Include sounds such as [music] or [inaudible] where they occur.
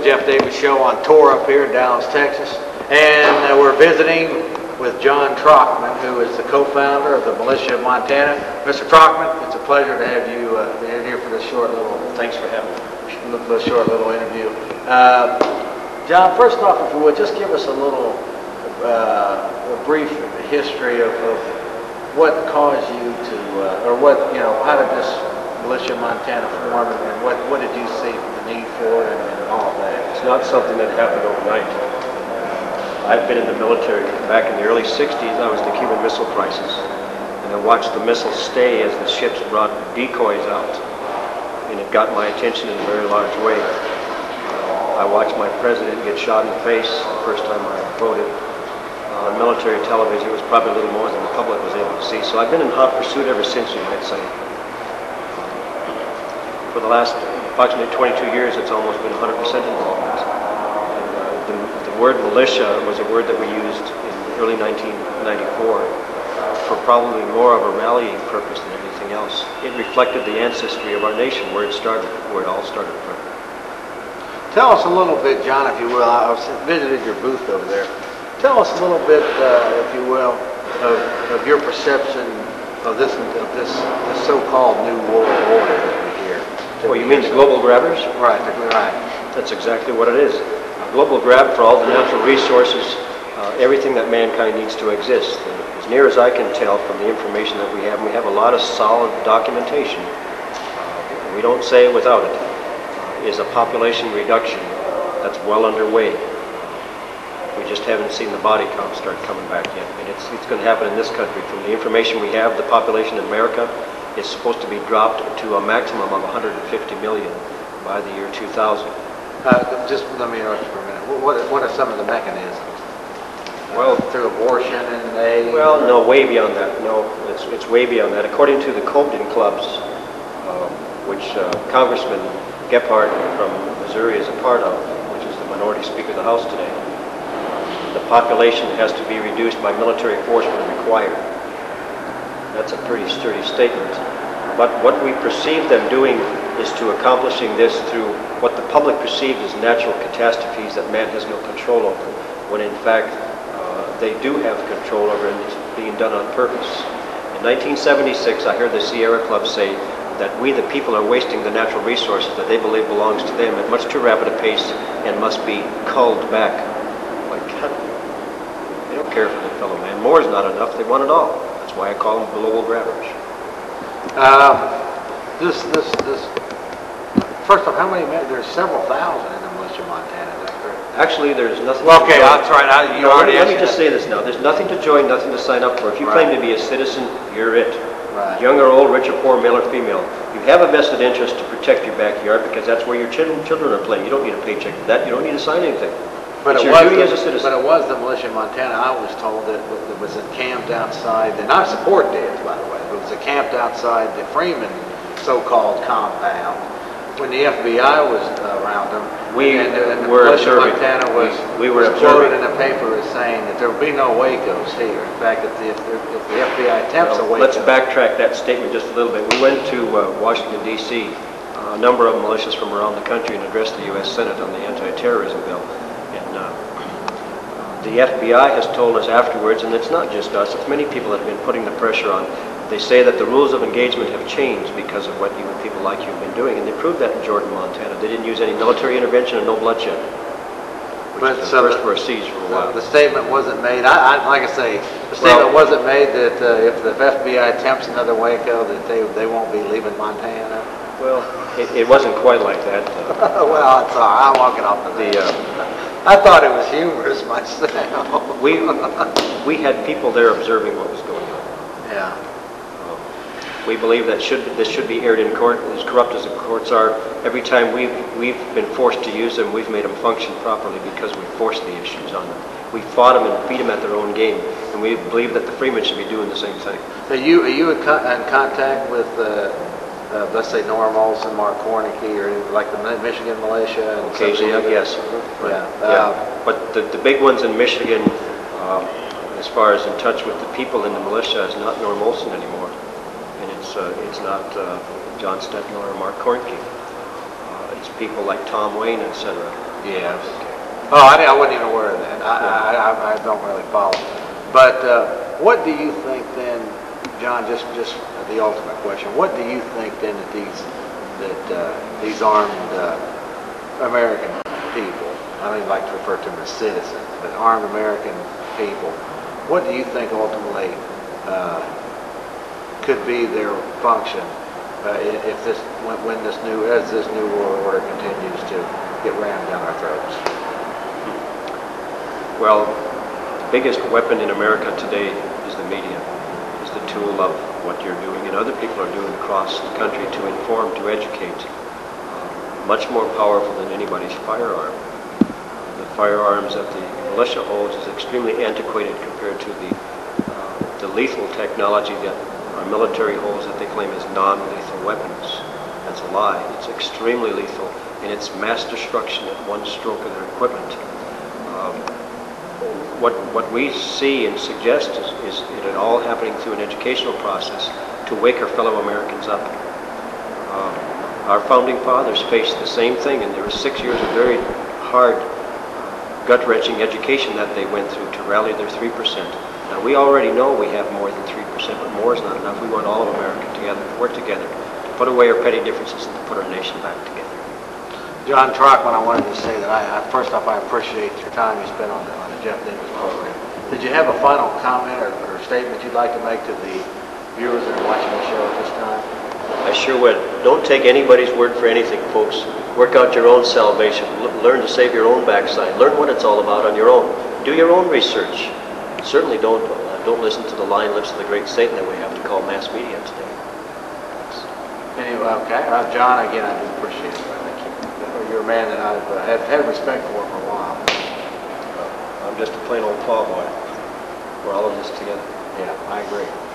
Jeff Davis Show on tour up here in Dallas, Texas. And uh, we're visiting with John Trochman, who is the co-founder of the Militia of Montana. Mr. Trochman, it's a pleasure to have you uh, here for this short little, Thanks for having me. this short little interview. Uh, John, first off, if you would, just give us a little, uh, a brief history of, of what caused you to, uh, or what, you know, how did this Militia Montana form, and what, what did you see the need for and, and all of that? It's not something that happened overnight. I've been in the military back in the early 60s. I was in the Cuban Missile Crisis. And I watched the missiles stay as the ships brought decoys out. And it got my attention in a very large way. I watched my president get shot in the face the first time I voted. Uh, on military television, it was probably a little more than the public was able to see. So I've been in hot pursuit ever since, you might say. For the last approximately 22 years, it's almost been 100% involvement. And, uh, the, the word militia was a word that we used in early 1994 for probably more of a rallying purpose than anything else. It reflected the ancestry of our nation, where it started, where it all started from. Tell us a little bit, John, if you will. I visited your booth over there. Tell us a little bit, uh, if you will, of, of your perception of this of this, this so-called new world order. Well, you mean the global grabbers? Right, right. That's exactly what it is. A global grab for all the natural resources, uh, everything that mankind needs to exist. And as near as I can tell from the information that we have, we have a lot of solid documentation. Uh, we don't say without it. uh, Is a population reduction that's well underway. We just haven't seen the body count start coming back yet. And it's, it's going to happen in this country. From the information we have, the population in America is supposed to be dropped to a maximum of 150 million by the year 2000. Uh, just let me interrupt you for a minute. What, what are- what are some of the mechanisms? Well- through abortion and a Well, no, way beyond that. No, it's, it's way beyond that. According to the Cobden clubs, uh, which uh, Congressman Gephardt from Missouri is a part of, which is the minority speaker of the House today, the population has to be reduced by military force when required. That's a pretty sturdy statement. But what we perceive them doing is to accomplishing this through what the public perceives as natural catastrophes that man has no control over, when in fact uh, they do have control over and it's being done on purpose. In 1976, I heard the Sierra Club say that we, the people, are wasting the natural resources that they believe belongs to them at much too rapid a pace and must be culled back. Like, they don't care for their fellow man. More is not enough. They want it all. That's why I call them global grabbers. Um, this, this, this, first off, how many, men- there's several thousand in the militia of Montana, is that correct? Actually, there's nothing. To okay, join. that's right, I- you No, already Let me just say this now. There's nothing to join, nothing to sign up for. If you claim to be a citizen, you're it. Right. Young or old, rich or poor, male or female. You have a vested interest to protect your backyard because that's where your children, children are playing. You don't need a paycheck for that. You don't need to sign anything. But It's it your was, duty the- as a citizen. but it was the militia of Montana, I was told that it was encamped outside, and I support this, by the way, but it was encamped outside the Freemen so-called compound, when the FBI was around them. We and the- and the were militia observing. Montana was, We- we were was quoted in the paper as saying that there would be no Wacos here. In fact, if the, if the if the FBI attempts a Well, Waco. Let's backtrack that statement just a little bit. We went to uh, Washington DC, uh, a number of militias from around the country and addressed the U.S. Senate on the anti-terrorism bill. The FBI has told us afterwards, and it's not just us, it's many people that have been putting the pressure on. They say that the rules of engagement have changed because of what you and people like you have been doing, and they proved that in Jordan, Montana. They didn't use any military intervention and no bloodshed, which But is the so first the- for a siege for a while. the statement wasn't made, I, I, like I say, the statement Well- wasn't made that uh, if the FBI attempts another Waco, that they, they won't be leaving Montana. Well, it, it wasn't quite like that. Uh, [laughs] Well, it's all right, I'm walking off the... The, uh, I thought it was humorous [laughs] myself. We, we had people there observing what was going on. Yeah, Um, We believe that should, this should be aired in court, as corrupt as the courts are. Every time we've, we've been forced to use them, we've made them function properly because we forced the issues on them. We fought them and beat them at their own game, and we believe that the Freemen should be doing the same thing. are you, are you in con- in contact with, uh, uh, let's say Norm Olson, Mark Cornicky, or like the Michigan militia? and some of the Occasionally, I other- guess. Yeah. Yeah, uh, but the, the big ones in Michigan, um, as far as in touch with the people in the militia, is not Norm Olson anymore. And it's, uh, it's not uh, John Stetner or Mark Koernke. Uh, It's people like Tom Wayne, et cetera. Yes. Oh, I, I wasn't even aware of that. I, I, I- I don't really follow. But, uh, what do you think then, John, just, just the ultimate question, what do you think then that these, that, uh, these armed, uh, American people, I don't even like to refer to them as citizens, but armed American people, what do you think ultimately, uh, could be their function uh, if this, when, when this new, as this new world order continues to get rammed down our throats? Well, the biggest weapon in America today is the media, is the tool of what you're doing and other people are doing across the country to inform, to educate. Uh, Much more powerful than anybody's firearm. The firearms that the militia holds is extremely antiquated compared to the, uh, the lethal technology that our military holds that they claim is non-lethal weapons. That's a lie. It's extremely lethal, and it's mass destruction at one stroke of their equipment. What, what we see and suggest is, is it all happening through an educational process to wake our fellow Americans up. Um, Our founding fathers faced the same thing, and there were six years of very hard, gut-wrenching education that they went through to rally their 3%. Now, we already know we have more than 3%, but more is not enough. We want all of America together, to work together, to put away our petty differences and to put our nation back together. John Trochman, I wanted to say that I, I- first off, I appreciate your time you spent on the, on the Jeff Davis program. Did you have a final comment or, or statement you'd like to make to the viewers that are watching the show at this time? I sure would. Don't take anybody's word for anything, folks. Work out your own salvation. L- Learn to save your own backside. Learn what it's all about on your own. Do your own research. Certainly don't, uh, don't listen to the lying lips of the great Satan that we have to call mass media today. Anyway, okay, uh, John, again, I do appreciate it. Thank you. You're a man that I've uh, had, had respect for for a while. I'm just a plain old plowboy. We're all in this together. Yeah, I agree.